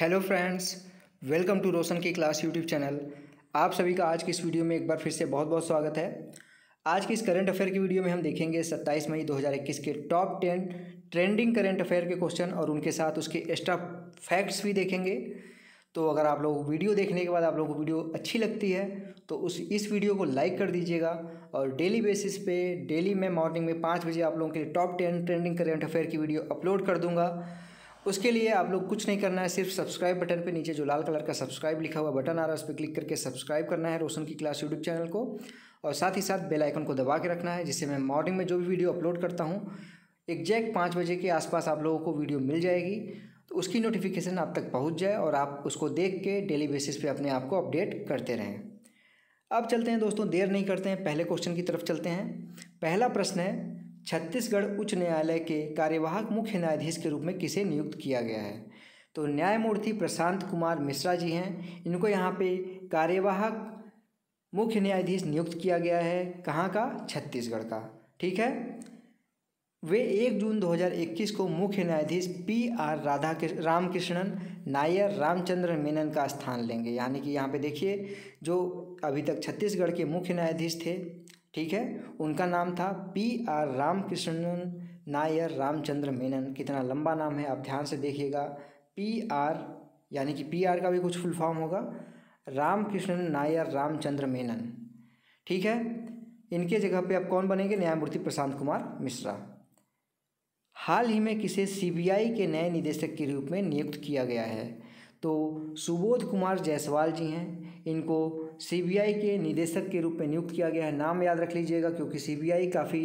Hello friends, welcome to Roshan की class YouTube channel. आप सभी का आज की इस वीडियो में एक बार फिर से बहुत बहुत स्वागत है। आज की इस करंट अफेयर की वीडियो में हम देखेंगे 27 मई 2021 के top ten trending current affair के क्वेश्चन और उनके साथ उसके एक्स्ट्रा फैक्ट्स भी देखेंगे। तो अगर आप लोग वीडियो देखने के बाद आप लोगों को वीडियो अच्छी लगती है तो उस, इस वीडियो को लाइक कर दीजिएगा और डेली बेसिस पे डेली मैं मॉर्निंग में पाँच बजे आप लोगों के लिए top ten trending current affair की वीडियो अपलोड कर दूँगा। उसके लिए आप लोग कुछ नहीं करना है, सिर्फ़ सब्सक्राइब बटन पे नीचे जो लाल कलर का सब्सक्राइब लिखा हुआ बटन आ रहा है, उस पर क्लिक करके सब्सक्राइब करना है रोशन की क्लास यूट्यूब चैनल को। और साथ ही साथ बेल आइकन को दबा के रखना है, जिससे मैं मॉर्निंग में जो भी वीडियो अपलोड करता हूँ एग्जैक्ट पाँच बजे के आसपास आप लोगों को वीडियो मिल जाएगी। तो उसकी नोटिफिकेशन आप तक पहुँच जाए और आप उसको देख के डेली बेसिस पे अपने आप को अपडेट करते रहें। अब चलते हैं दोस्तों, देर नहीं करते हैं, पहले क्वेश्चन की तरफ़ चलते हैं। पहला प्रश्न है छत्तीसगढ़ उच्च न्यायालय के कार्यवाहक मुख्य न्यायाधीश के रूप में किसे नियुक्त किया गया है? तो न्यायमूर्ति प्रशांत कुमार मिश्रा जी हैं। इनको यहाँ पे कार्यवाहक मुख्य न्यायाधीश नियुक्त किया गया है कहाँ का? छत्तीसगढ़ का। ठीक है? वे एक जून 2021 को मुख्य न्यायाधीश पी आर राधा रामकृष्णन, नायर रामचंद्र मेनन का स्थान लेंगे। यानी कि यहाँ पे देखिए, जो अभी तक छत्तीसगढ़ के मुख्य न्यायाधीश थे ठीक है? उनका नाम था पी आर रामकृष्णन नायर रामचंद्र मेनन। कितना लंबा नाम है, आप ध्यान से देखिएगा। पी आर, यानी कि पी आर का भी कुछ फुल फॉर्म होगा। रामकृष्णन नायर रामचंद्र मेनन। ठीक है? इनके जगह पे अब कौन बनेंगे? न्यायमूर्ति प्रशांत कुमार मिश्रा। हाल ही में किसे सीबीआई के नए निदेशक के रूप में नियुक्त किया गया है? तो सुबोध कुमार जायसवाल जी हैं। इनको सीबीआई के निदेशक के रूप में नियुक्त किया गया है। नाम याद रख लीजिएगा, क्योंकि सीबीआई काफ़ी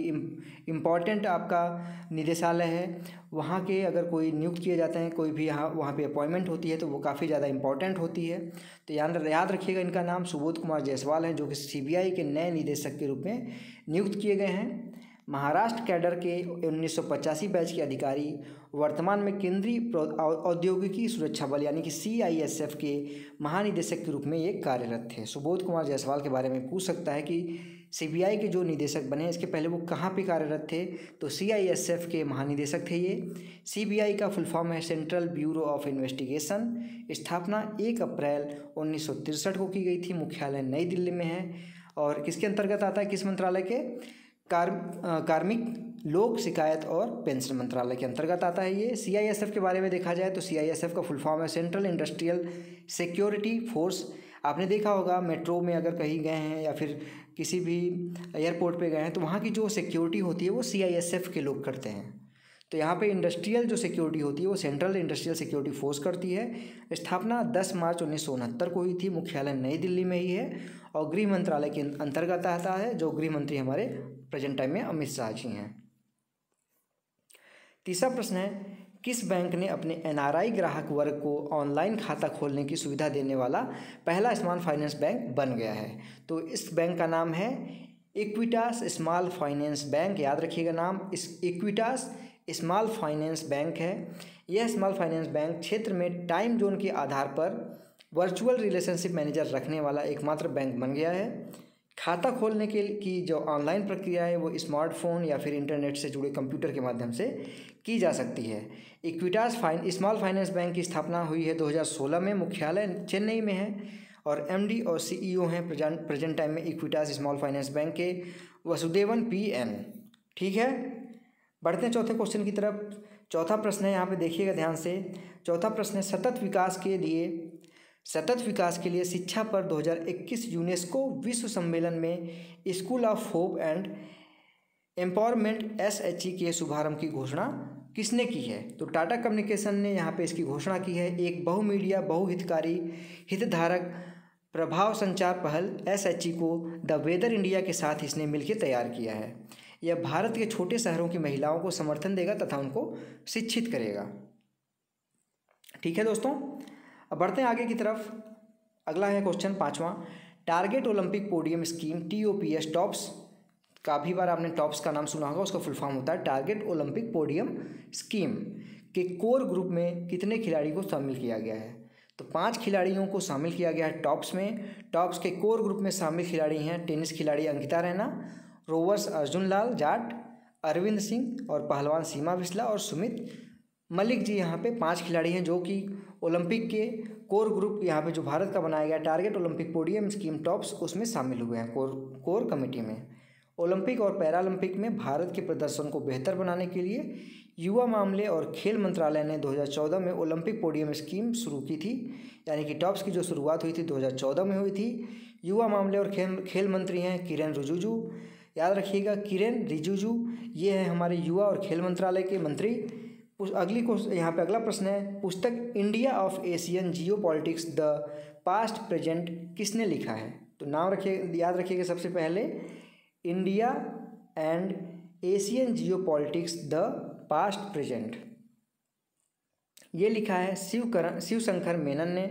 इंपॉर्टेंट आपका निदेशालय है। वहाँ के अगर कोई नियुक्त किए जाते हैं, कोई भी यहाँ, वहाँ पे अपॉइंटमेंट होती है तो वो काफ़ी ज़्यादा इंपॉर्टेंट होती है। तो याद याद रखिएगा इनका नाम, सुबोध कुमार जायसवाल हैं, जो कि सीबीआई के नए निदेशक के रूप में नियुक्त किए गए हैं। महाराष्ट्र कैडर के उन्नीस सौ पचासी बैच के अधिकारी, वर्तमान में केंद्रीय औद्योगिकी सुरक्षा बल यानी कि सीआईएसएफ के महानिदेशक के रूप में ये कार्यरत थे। सुबोध कुमार जायसवाल के बारे में पूछ सकता है कि सीबीआई के जो निदेशक बने, इसके पहले वो कहाँ पे कार्यरत थे? तो सीआईएसएफ के महानिदेशक थे ये। सीबीआई का फुल फॉर्म है सेंट्रल ब्यूरो ऑफ़ इन्वेस्टिगेशन। स्थापना एक अप्रैल उन्नीस को की गई थी। मुख्यालय नई दिल्ली में है। और किसके अंतर्गत आता है? किस मंत्रालय के? कार्मिक लोक शिकायत और पेंशन मंत्रालय के अंतर्गत आता है ये। सीआईएसएफ के बारे में देखा जाए तो सीआईएसएफ का फुल फॉर्म है सेंट्रल इंडस्ट्रियल सिक्योरिटी फोर्स आपने देखा होगा मेट्रो में अगर कहीं गए हैं या फिर किसी भी एयरपोर्ट पे गए हैं तो वहाँ की जो सिक्योरिटी होती है वो सीआईएसएफ के लोग करते हैं। तो यहाँ पे इंडस्ट्रियल जो सिक्योरिटी होती है, वो सेंट्रल इंडस्ट्रियल सिक्योरिटी फोर्स करती है। स्थापना 10 मार्च उन्नीस सौ उनहत्तर को हुई थी, मुख्यालय नई दिल्ली में ही है और गृह मंत्रालय के अंतर्गत आता है, जो गृह मंत्री हमारे प्रेजेंट टाइम में अमित शाह जी हैं। तीसरा प्रश्न है, किस बैंक ने अपने एनआरआई ग्राहक वर्ग को ऑनलाइन खाता खोलने की सुविधा देने वाला पहला स्मॉल फाइनेंस बैंक बन गया है? तो इस बैंक का नाम है इक्विटास स्मॉल फाइनेंस बैंक याद रखिएगा नाम। इस इक्विटास स्मॉल फाइनेंस बैंक है। यह स्मॉल फाइनेंस बैंक क्षेत्र में टाइम जोन के आधार पर वर्चुअल रिलेशनशिप मैनेजर रखने वाला एकमात्र बैंक बन गया है। खाता खोलने के की जो ऑनलाइन प्रक्रिया है, वो स्मार्टफ़ोन या फिर इंटरनेट से जुड़े कंप्यूटर के माध्यम से की जा सकती है। Equitas fine small finance bank की स्थापना हुई है 2016 में। मुख्यालय चेन्नई में है और एमडी और सीईओ हैं प्रेजेंट टाइम में इक्विटास स्मॉल फाइनेंस बैंक के वसुदेवन पी ठीक है? बढ़ते हैं चौथे क्वेश्चन की तरफ़, चौथा प्रश्न है, यहाँ पे देखिएगा ध्यान से। चौथा प्रश्न है, सतत विकास के लिए, सतत विकास के लिए शिक्षा पर 2021 यूनेस्को विश्व सम्मेलन में school of hope and empowerment S H E के शुभारंभ की घोषणा किसने की है? तो टाटा कम्युनिकेशन ने यहाँ पे इसकी घोषणा की है। एक बहुमीडिया, बहुहितकारी, हितधारक, प्रभाव संचार पहल एस एच ई को द वेदर इंडिया के साथ इसने मिलकर तैयार किया है। यह भारत के छोटे शहरों की महिलाओं को समर्थन देगा तथा उनको शिक्षित करेगा। ठीक है दोस्तों, अब बढ़ते हैं आगे की तरफ़। अगला है क्वेश्चन पाँचवा। Target Olympic podium scheme T O P S TOPS काफ़ी बार आपने टॉप्स का नाम सुना होगा, उसका फुल फॉर्म होता है टारगेट ओलंपिक पोडियम स्कीम, के कोर ग्रुप में कितने खिलाड़ी को शामिल किया गया है? तो पाँच खिलाड़ियों को शामिल किया गया है टॉप्स में। टॉप्स के कोर ग्रुप में शामिल खिलाड़ी हैं, टेनिस खिलाड़ी अंकिता रैना रोवर्स अर्जुन लाल जाट, अरविंद सिंह और पहलवान सीमा बिस्ला और सुमित मलिक जी यहाँ पे पाँच खिलाड़ी हैं जो कि ओलंपिक के कोर ग्रुप यहाँ पे जो भारत का बनाया गया target Olympic podium scheme TOPS उसमें शामिल हुए हैं कोर कोर कमेटी में। ओलंपिक और पैरालंपिक में भारत के प्रदर्शन को बेहतर बनाने के लिए युवा मामले और खेल मंत्रालय ने 2014 में ओलंपिक पोडियम स्कीम शुरू की थी, यानी कि टॉप्स की जो शुरुआत हुई थी 2014 में हुई थी। युवा मामले और खेल खेल मंत्री हैं किरेन रिजिजू याद रखिएगा, किरेन रिजिजू, ये है हमारे युवा और खेल मंत्रालय के मंत्री। अगली क्वेश्चन यहाँ पे अगला प्रश्न है, पुस्तक India of Asian geopolitics the past present किसने लिखा है? तो नाम रखिए, याद रखिएगा सबसे पहले, India and Asian geopolitics the past present. ये लिखा है शिव करण शिव शंकर मेनन ने।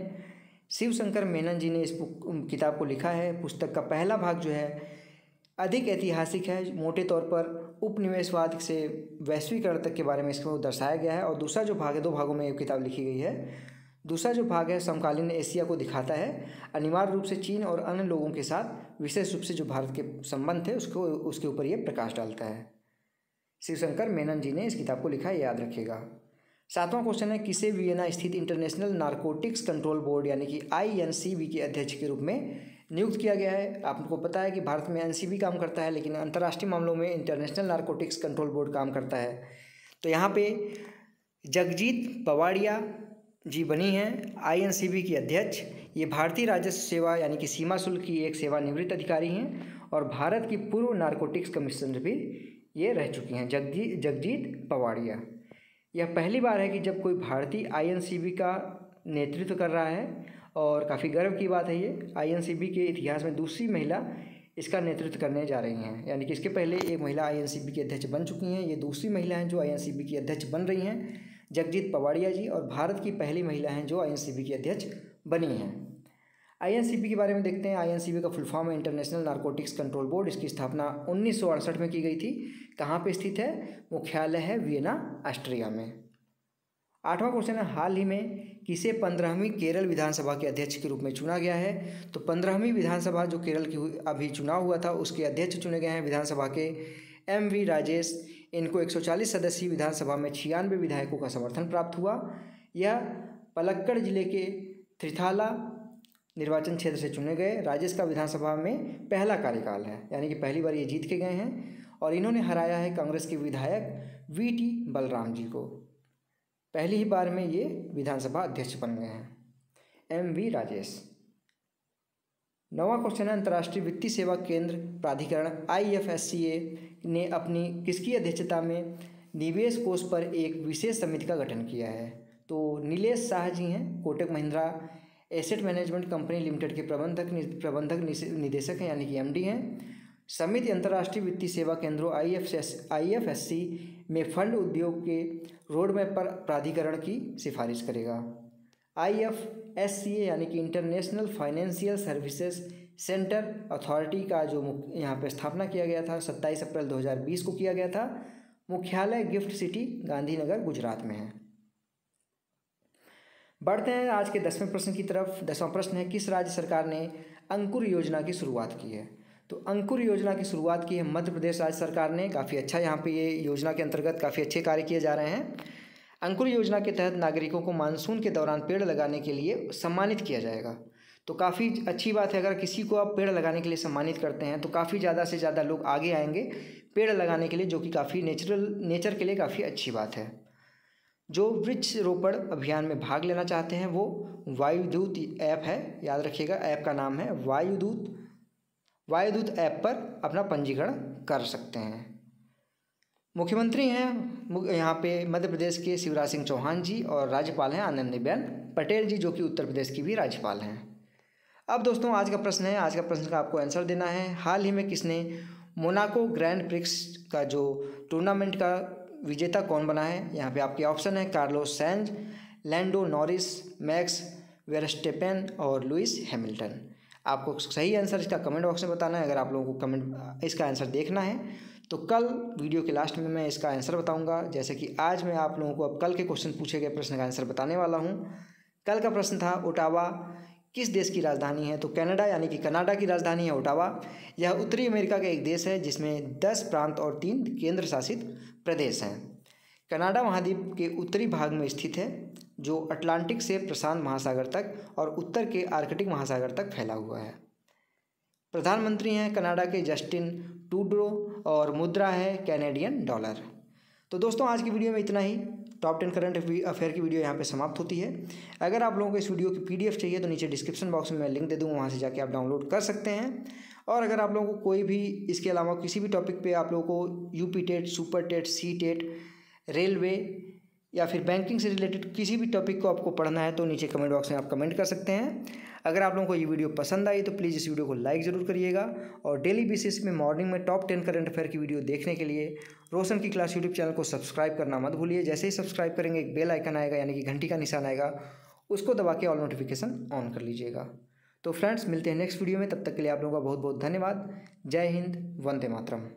शिव शंकर मेनन जी ने इस किताब को लिखा है। पुस्तक का पहला भाग जो है अधिक ऐतिहासिक है, मोटे तौर पर उपनिवेशवाद से वैश्वीकरण तक के बारे में इसमें दर्शाया गया है और दूसरा जो भाग है, दो भागों में ये किताब लिखी गई है। दूसरा जो भाग है, समकालीन एशिया को दिखाता है। अनिवार्य रूप से चीन और अन्य लोगों के साथ विशेष रूप से जो भारत के संबंध थे उसको, उसके ऊपर ये प्रकाश डालता है। शिवशंकर मेनन जी ने इस किताब को लिखा है, याद रखिएगा। सातवां क्वेश्चन है, किसे वियना स्थित इंटरनेशनल नारकोटिक्स कंट्रोल बोर्ड यानी कि आईएनसीबी के अध्यक्ष के रूप में नियुक्त किया गया है। आपको पता है कि भारत में एन काम करता है, लेकिन अंतर्राष्ट्रीय मामलों में इंटरनेशनल नारकोटिक्स कंट्रोल बोर्ड काम करता है। तो यहाँ पे जगजीत पवाड़िया जी बनी हैं आईएनसीबी की अध्यक्ष। ये भारतीय राजस्व सेवा, यानी कि सीमा शुल्क की एक सेवानिवृत्त अधिकारी हैं और भारत की पूर्व नारकोटिक्स कमिश्नर भी ये रह चुकी हैं जगजीत जगजीत पवाड़िया। यह पहली बार है कि जब कोई भारतीय आईएनसीबी का नेतृत्व कर रहा है और काफ़ी गर्व की बात है ये। आईएनसीबी के इतिहास में दूसरी महिला इसका नेतृत्व करने जा रही हैं। यानी कि इसके पहले एक महिला आईएनसीबी की अध्यक्ष बन चुकी हैं। ये दूसरी महिला हैं जो आईएनसीबी की अध्यक्ष बन रही हैं। जगजीत पवाड़िया जी और भारत की पहली महिला हैं जो आईएनसीबी की अध्यक्ष बनी हैं। आईएनसीबी के बारे में देखते हैं। आईएनसीबी का फुल फॉर्म है इंटरनेशनल नारकोटिक्स कंट्रोल बोर्ड इसकी स्थापना उन्नीस सौ अड़सठ में की गई थी। कहाँ पे स्थित है? मुख्यालय है वियना, ऑस्ट्रिया में। आठवां क्वेश्चन है, हाल ही में किसे पंद्रहवीं केरल विधानसभा के अध्यक्ष के रूप में चुना गया है? तो पंद्रहवीं विधानसभा जो केरल की अभी चुनाव हुआ था, उसके अध्यक्ष चुने गए हैं विधानसभा के एम वी राजेश। इनको 140 सदस्यीय विधानसभा में छियानवे विधायकों का समर्थन प्राप्त हुआ। यह पलक्कड़ ज़िले के त्रिथाला निर्वाचन क्षेत्र से चुने गए। राजेश का विधानसभा में पहला कार्यकाल है, यानी कि पहली बार ये जीत के गए हैं। और इन्होंने हराया है कांग्रेस के विधायक वी टी बलराम जी को। पहली ही बार में ये विधानसभा अध्यक्ष बन गए हैं। M V Rajesh. नवा क्वेश्चन है, अंतर्राष्ट्रीय वित्तीय सेवा केंद्र प्राधिकरण आईएफएससीए ने अपनी किसकी अध्यक्षता में निवेश कोष पर एक विशेष समिति का गठन किया है? तो नीलेश शाह जी हैं, Kotak Mahindra asset management company limited के प्रबंधक प्रबंधक निदेशक हैं, यानी कि एमडी हैं। समिति अंतर्राष्ट्रीय वित्तीय सेवा केंद्रों आई एफ़ में फंड उद्योग के रोडमैप पर प्राधिकरण की सिफारिश करेगा। आई एफ़ एस सी यानी कि international financial services centre authority का जो यहाँ पर स्थापना किया गया था, सत्ताईस अप्रैल 2020 को किया गया था, मुख्यालय गिफ्ट सिटी, गांधीनगर, गुजरात में है। बढ़ते हैं आज के दसवें प्रश्न की तरफ़। दसवां प्रश्न है, किस राज्य सरकार ने अंकुर योजना की शुरुआत की है? तो अंकुर योजना की शुरुआत की है मध्य प्रदेश राज्य सरकार ने। काफ़ी अच्छा यहाँ पे ये योजना के अंतर्गत काफ़ी अच्छे कार्य किए जा रहे हैं। अंकुर योजना के तहत नागरिकों को मानसून के दौरान पेड़ लगाने के लिए सम्मानित किया जाएगा। तो काफ़ी अच्छी बात है, अगर किसी को आप पेड़ लगाने के लिए सम्मानित करते हैं तो काफ़ी ज़्यादा से ज़्यादा लोग आगे आएँगे पेड़ लगाने के लिए, जो कि काफ़ी नेचुरल, नेचर के लिए काफ़ी अच्छी बात है। जो वृक्ष रोपण अभियान में भाग लेना चाहते हैं, वो वायुदूत ऐप है, याद रखिएगा, ऐप का नाम है वायुदूत वायुदूत ऐप पर अपना पंजीकरण कर सकते हैं। मुख्यमंत्री हैं यहाँ पे मध्य प्रदेश के शिवराज सिंह चौहान जी और राज्यपाल हैं आनंदीबेन पटेल जी, जो कि उत्तर प्रदेश की भी राज्यपाल हैं। अब दोस्तों, आज का प्रश्न है, आज का प्रश्न का आपको आंसर देना है। हाल ही में किसने मोनाको ग्रैंड प्रिक्स का जो टूर्नामेंट का विजेता कौन बना है? यहाँ पे आपके ऑप्शन है, Carlos Sainz, Lando Norris, Max Verstappen और लुइस हैमिल्टन। आपको सही आंसर इसका कमेंट बॉक्स में बताना है, अगर आप लोगों को कमेंट इसका आंसर देखना है तो कल वीडियो के लास्ट में मैं इसका आंसर बताऊँगा। जैसे कि आज मैं आप लोगों को अब कल के क्वेश्चन पूछे गए प्रश्न का आंसर बताने वाला हूँ। कल का प्रश्न था, ओटावा किस देश की राजधानी है? तो कनाडा, यानी कि कनाडा की राजधानी है ओटावा। यह उत्तरी अमेरिका का एक देश है, जिसमें दस प्रांत और तीन केंद्र शासित प्रदेश हैं। कनाडा महाद्वीप के उत्तरी भाग में स्थित है। जो अटलांटिक से प्रशांत महासागर तक और उत्तर के आर्कटिक महासागर तक फैला हुआ है। प्रधानमंत्री हैं कनाडा के जस्टिन टूड्रो और मुद्रा है कैनेडियन डॉलर। तो दोस्तों, आज की वीडियो में इतना ही। टॉप टेन करंट अफेयर की वीडियो यहाँ पे समाप्त होती है। अगर आप लोगों को इस वीडियो की पीडीएफ चाहिए तो नीचे डिस्क्रिप्शन बॉक्स में मैं लिंक दे दूँगा, वहाँ से जाके आप डाउनलोड कर सकते हैं। और अगर आप लोगों को कोई भी इसके अलावा किसी भी टॉपिक पे आप लोगों को U P TET, super TET, C TET, railway या फिर बैंकिंग से रिलेटेड किसी भी टॉपिक को आपको पढ़ना है तो नीचे कमेंट बॉक्स में आप कमेंट कर सकते हैं। अगर आप लोगों को ये वीडियो पसंद आई तो प्लीज़ इस वीडियो को लाइक ज़रूर करिएगा और डेली बेसिस में मॉर्निंग में टॉप टेन करंट अफेयर की वीडियो देखने के लिए रोशन की क्लास यूट्यूब चैनल को सब्सक्राइब करना मत भूलिए। जैसे ही सब्सक्राइब करेंगे, एक बेल आइकन आएगा, यानी कि घंटी का निशान आएगा, उसको दबा के ऑल नोटिफिकेशन ऑन कर लीजिएगा। तो फ्रेंड्स, मिलते हैं नेक्स्ट वीडियो में, तब तक के लिए आप लोगों का बहुत बहुत धन्यवाद। जय हिंद, वंदे मातरम।